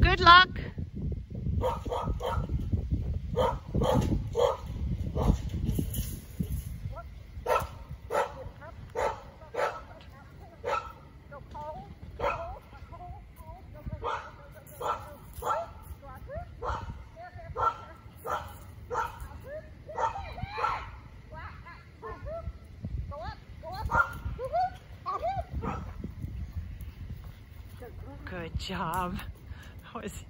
Good luck. Good job. That was